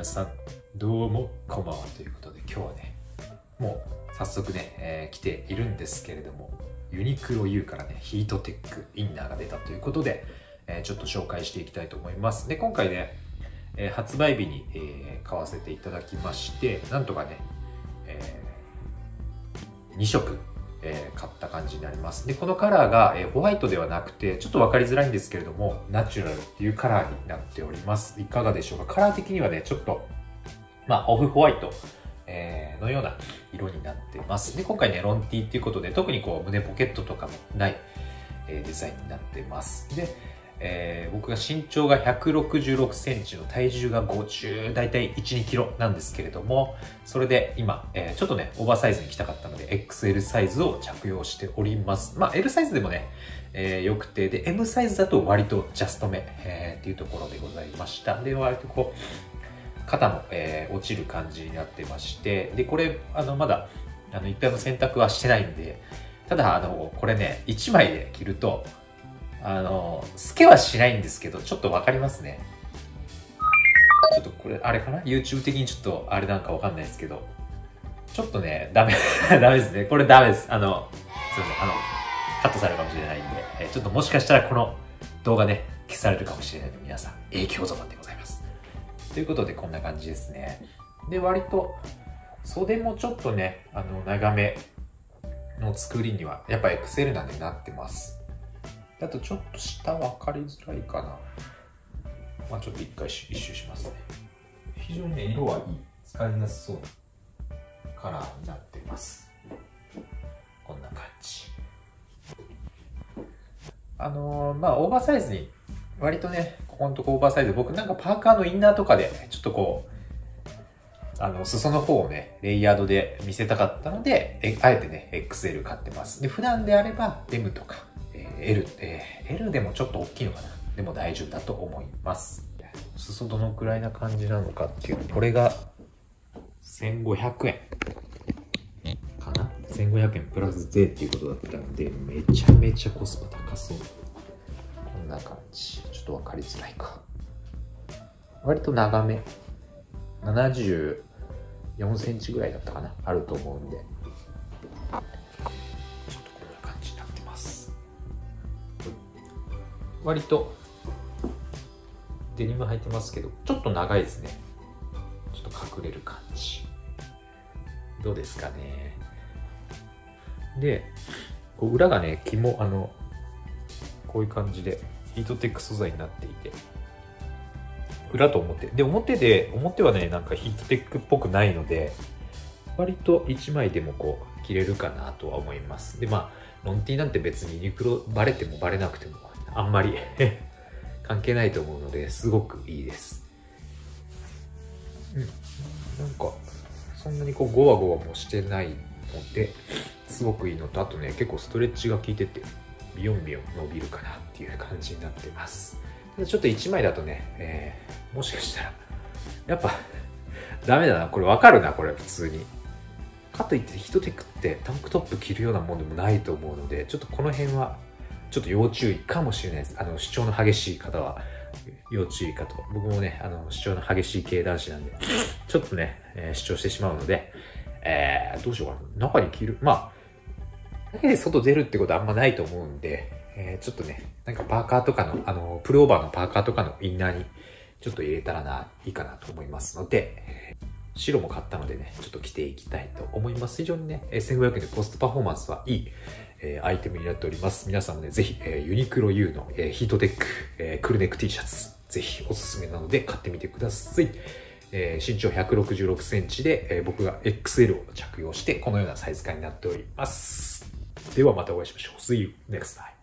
皆さんどうもこんばんはということで今日はねもう早速ね、えー来ているんですけれどもユニクロ U からねヒートテックインナーが出たということで、えーちょっと紹介していきたいと思います。で今回ね、えー発売日に、え買わせていただきましてなんとかね、え2色えー買った感じになります。で、このカラーが、えーホワイトではなくて、ちょっと分かりづらいんですけれども、ナチュラルっていうカラーになっております。いかがでしょうか？カラー的にはね、ちょっと、まあ、オフホワイト、えーのような色になっています。で、今回ね、ロンティーっていうことで、特にこう、胸ポケットとかもない、えデザインになってます。で、えー僕が身長が166センチの体重が50、だいたい1、2キロなんですけれども、それで今、えーちょっとね、オーバーサイズに着たかったので、XL サイズを着用しております。まあ、L サイズでもね、えー良くて、で、M サイズだと割とジャストめ、えーっていうところでございました。で、割とこう、肩も、えー落ちる感じになってまして、で、これ、あの、まだ、あの、一回も洗濯はしてないんで、ただ、あの、これね、1枚で着ると、あの、透けはしないんですけど、ちょっとわかりますね。ちょっとこれ、あれかな ?YouTube 的にちょっとあれなんかわかんないですけど、ちょっとね、ダメ、ダメですね。これダメです。あの、すいません。あの、カットされるかもしれないんで、えちょっともしかしたらこの動画ね、消されるかもしれないので、皆さん、影響ぞまでございます。ということで、こんな感じですね。で、割と、袖もちょっとね、あの、長めの作りには、やっぱ XL なんでなってます。あとちょっと下分かりづらいかな。まあちょっと一回一周しますね。非常にね、色はいい。使いやすそうなカラーになってます。こんな感じ。あのーまあオーバーサイズに、割とね、ここのとこオーバーサイズ、僕なんかパーカーのインナーとかで、ちょっとこう、あの、裾の方をね、レイヤードで見せたかったので、あえてね、XL 買ってます。で、普段であれば、M とか、L、えー L でもちょっと大きいのかな？でも大丈夫だと思います。裾どのくらいな感じなのかっていうこれが、1500円。かな ?1500 円プラス税っていうことだったので、めちゃめちゃコスパ高そう。こんな感じ。ちょっとわかりづらいか。割と長め。74センチぐらいだったかな？あると思うんで。割とデニム履いてますけど、ちょっと長いですね。ちょっと隠れる感じ。どうですかね。で、こう裏がね、紐、あの、こういう感じでヒートテック素材になっていて、裏と表。で、表で、表はね、なんかヒートテックっぽくないので、割と1枚でもこう、着れるかなとは思います。で、まあ、ロンティなんて別にユニクロバレてもバレなくても、あんまり 関係ないと思うので、すごくいいです。うん。なんか、そんなにこう、ゴワゴワもしてないので、すごくいいのと、あとね、結構ストレッチが効いてて、ビヨンビヨン伸びるかなっていう感じになってます。ただちょっと1枚だとね、えーもしかしたら、やっぱ、ダメだな。これわかるな、これ、普通に。かといって、ヒトテックってタンクトップ着るようなもんでもないと思うので、ちょっとこの辺は、ちょっと要注意かもしれないです。あの、主張の激しい方は、要注意かと。僕もね、あの、主張の激しい系男子なんで、ちょっとね、えー主張してしまうので、えーどうしようかな。中に着る。まあ、だけで外出るってことはあんまないと思うんで、えーちょっとね、なんかパーカーとかの、あの、プルオーバーのパーカーとかのインナーにちょっと入れたらな、いいかなと思いますので、白も買ったのでね、ちょっと着ていきたいと思います。非常にね、1500円でコストパフォーマンスはいい、えーアイテムになっております。皆さんね、ぜひ、えーユニクロ U の、えーヒートテック、えークルネック T シャツ、ぜひおすすめなので買ってみてください。えー身長166センチで、えー僕が XL を着用して、このようなサイズ感になっております。ではまたお会いしましょう。See you next time.